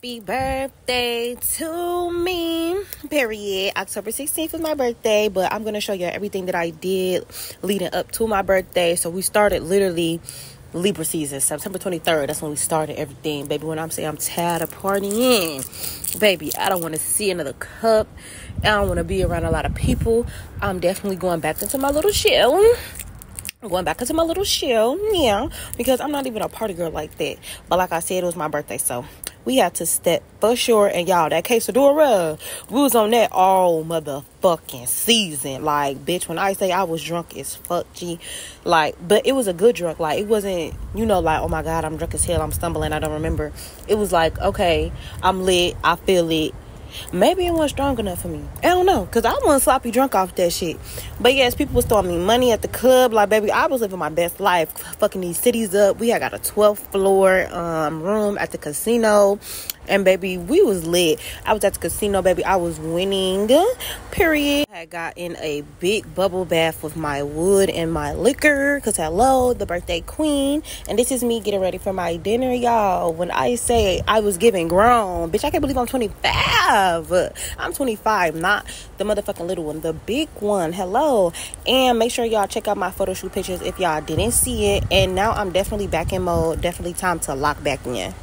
Happy birthday to me. Period. October 16th is my birthday, but I'm going to show you everything that I did leading up to my birthday. So we started literally Libra season, September 23rd. That's when we started everything. Baby, when I'm saying I'm tired of partying, baby, I don't want to see another cup. I don't want to be around a lot of people. I'm definitely going back into my little shell. I'm going back into my little shell, yeah, because I'm not even a party girl like that. But like I said, it was my birthday, so we had to step for sure. And y'all, that quesadilla, we was on that all motherfucking season. Like, bitch, when I say I was drunk as fuck, G, like, but it was a good drunk. Like, it wasn't, you know, like, oh my God, I'm drunk as hell, I'm stumbling, I don't remember. It was like, okay, I'm lit, I feel it Maybe it wasn't strong enough for me. I don't know, cause I wasn't sloppy drunk off that shit. But yes, people was throwing me money at the club. Like, baby, I was living my best life, fucking these cities up. We had got a 12th floor um, room at the casino. And baby, we was lit. I was at the casino, baby. I was winning. Period. I got in a big bubble bath with my wood and my liquor. Cause hello, the birthday queen. And this is me getting ready for my dinner, y'all. When I say I was giving grown, bitch, I can't believe I'm 25. I'm 25, not the motherfucking little one, the big one. Hello. And make sure y'all check out my photo shoot pictures if y'all didn't see it. And now I'm definitely back in mode. Definitely time to lock back in.